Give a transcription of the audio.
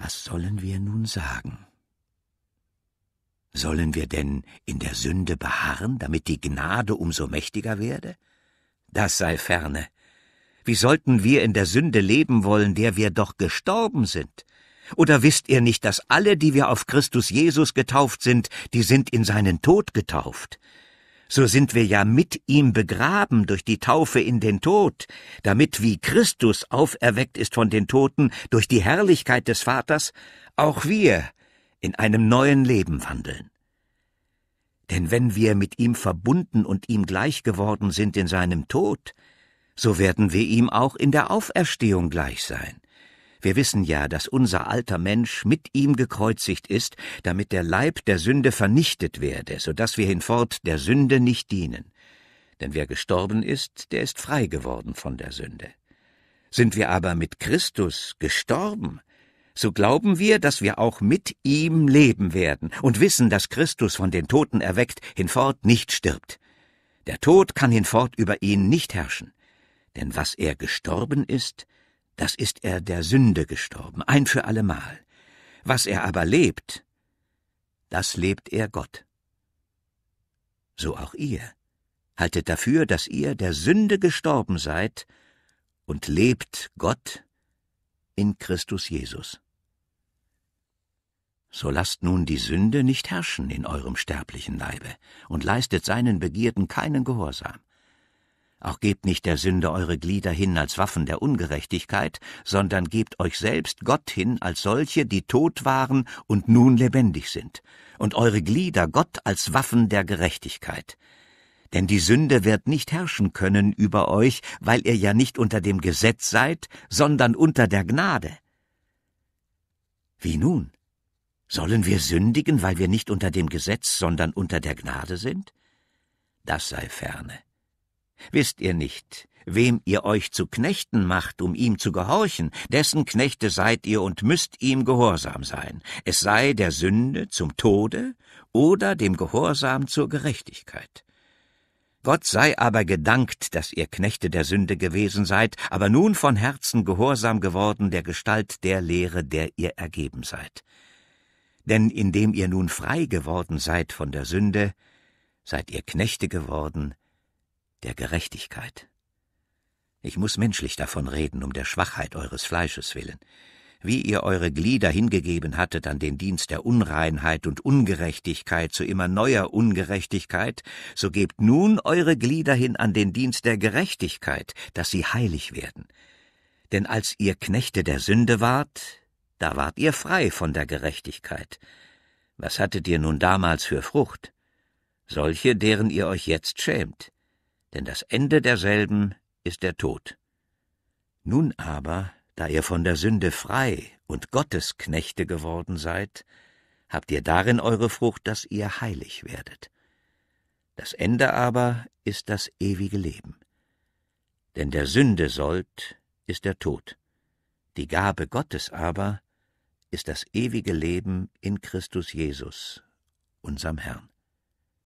Was sollen wir nun sagen? Sollen wir denn in der Sünde beharren, damit die Gnade umso mächtiger werde? Das sei ferne. Wie sollten wir in der Sünde leben wollen, der wir doch gestorben sind? Oder wisst ihr nicht, dass alle, die wir auf Christus Jesus getauft sind, die sind in seinen Tod getauft? So sind wir ja mit ihm begraben durch die Taufe in den Tod, damit wie Christus auferweckt ist von den Toten durch die Herrlichkeit des Vaters, auch wir in einem neuen Leben wandeln. Denn wenn wir mit ihm verbunden und ihm gleich geworden sind in seinem Tod, so werden wir ihm auch in der Auferstehung gleich sein. Wir wissen ja, dass unser alter Mensch mit ihm gekreuzigt ist, damit der Leib der Sünde vernichtet werde, so dass wir hinfort der Sünde nicht dienen. Denn wer gestorben ist, der ist frei geworden von der Sünde. Sind wir aber mit Christus gestorben, so glauben wir, dass wir auch mit ihm leben werden und wissen, dass Christus von den Toten erweckt hinfort nicht stirbt. Der Tod kann hinfort über ihn nicht herrschen. Denn was er gestorben ist, das ist er der Sünde gestorben, ein für allemal. Was er aber lebt, das lebt er Gott. So auch ihr. Haltet dafür, dass ihr der Sünde gestorben seid und lebt Gott in Christus Jesus. So lasst nun die Sünde nicht herrschen in eurem sterblichen Leibe und leistet seinen Begierden keinen Gehorsam. Auch gebt nicht der Sünde eure Glieder hin als Waffen der Ungerechtigkeit, sondern gebt euch selbst Gott hin als solche, die tot waren und nun lebendig sind, und eure Glieder Gott als Waffen der Gerechtigkeit. Denn die Sünde wird nicht herrschen können über euch, weil ihr ja nicht unter dem Gesetz seid, sondern unter der Gnade. Wie nun? Sollen wir sündigen, weil wir nicht unter dem Gesetz, sondern unter der Gnade sind? Das sei ferne. Wisst ihr nicht, wem ihr euch zu Knechten macht, um ihm zu gehorchen, dessen Knechte seid ihr und müsst ihm gehorsam sein, es sei der Sünde zum Tode oder dem Gehorsam zur Gerechtigkeit. Gott sei aber gedankt, dass ihr Knechte der Sünde gewesen seid, aber nun von Herzen gehorsam geworden der Gestalt der Lehre, der ihr ergeben seid. Denn indem ihr nun frei geworden seid von der Sünde, seid ihr Knechte geworden der Gerechtigkeit. Ich muss menschlich davon reden, um der Schwachheit eures Fleisches willen. Wie ihr eure Glieder hingegeben hattet an den Dienst der Unreinheit und Ungerechtigkeit zu immer neuer Ungerechtigkeit, so gebt nun eure Glieder hin an den Dienst der Gerechtigkeit, dass sie heilig werden. Denn als ihr Knechte der Sünde wart, da wart ihr frei von der Gerechtigkeit. Was hattet ihr nun damals für Frucht? Solche, deren ihr euch jetzt schämt denn das Ende derselben ist der Tod. Nun aber, da ihr von der Sünde frei und Gottes Knechte geworden seid, habt ihr darin eure Frucht, dass ihr heilig werdet. Das Ende aber ist das ewige Leben. Denn der Sünde sollt ist der Tod. Die Gabe Gottes aber ist das ewige Leben in Christus Jesus, unserem Herrn.